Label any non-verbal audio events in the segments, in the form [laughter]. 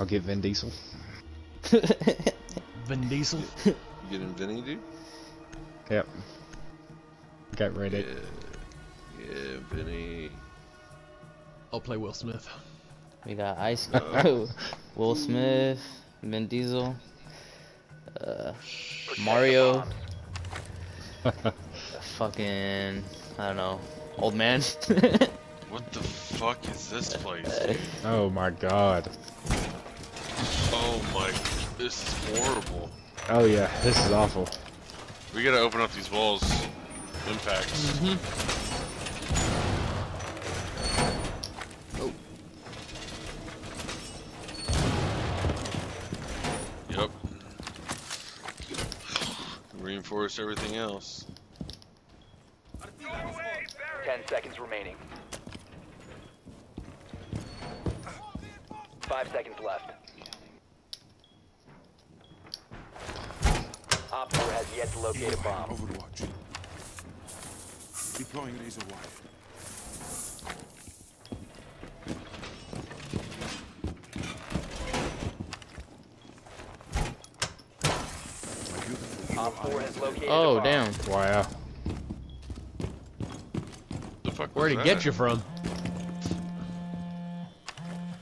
I'll get Vin Diesel. [laughs] Vin Diesel. You getting Vinny, dude? Yep. Got ready. Yeah. Yeah, Vinny. I'll play Will Smith. We got Ice. [laughs] Will Smith, Vin Diesel, uh, Mario, [laughs] fucking I don't know, old man. What the fuck is this place? Oh my god. Oh my, this is horrible. Oh yeah, this is awful. We gotta open up these walls. Impacts. Mm-hmm. Yep. Reinforce everything else. Ten seconds remaining. Five seconds left. Op 4 has yet to locate a bomb. Overwatch. Deploying laser wire. Op 4 has located oh a bomb. Oh, damn! Wow. The fuck Where'd he was get you from?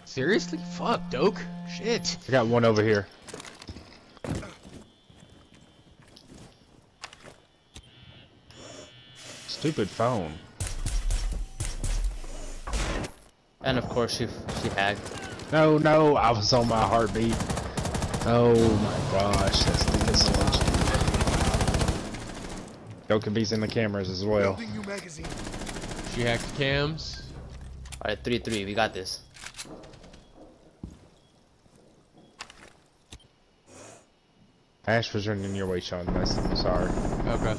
Seriously? Fuck, Doke. Shit. I got one over here. Stupid phone. And of course she she hacked. No, no, I was on my heartbeat. Oh my gosh, that's the distillation. Dokkaebi's in the cameras as well. Building new magazine. She hacked the cams. All right, three three. We got this. Ash was running your way, Sean. That's, I'm sorry. Okay.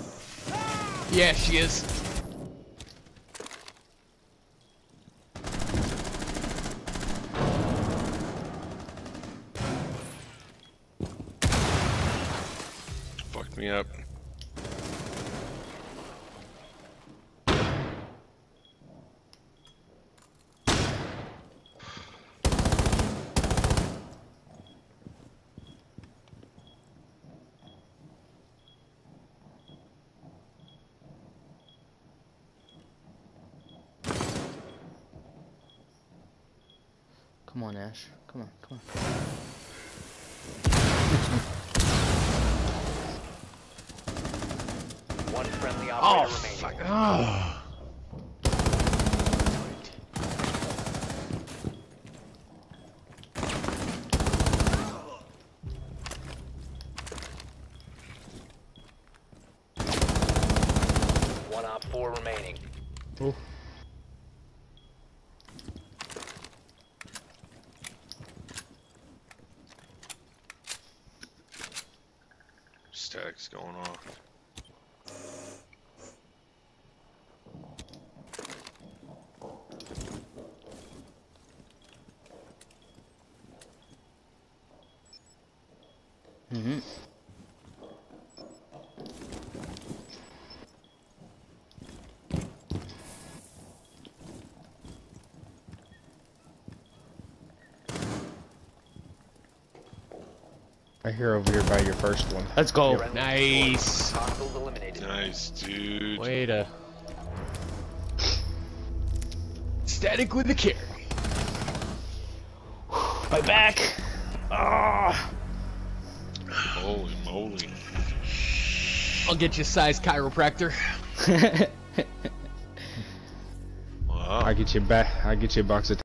Yeah, she is. Fucked me up. Come on, Ash. Come on, come on. One friendly Oh, operator remaining. fuck. Oh. One Op 4 remaining. Ooh. Static's going off. Mm-hmm. I hear over here by your first one. Let's go. Friendly Nice. Nice, dude. Way to. Static with the carry. My back. Ah. Holy moly. I'll get you a size chiropractor. [laughs] Wow. I get you back. I get you a box of